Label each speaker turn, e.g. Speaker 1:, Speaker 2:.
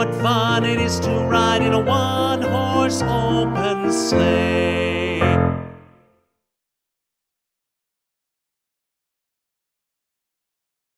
Speaker 1: what fun it is to ride in a one horse open sleigh.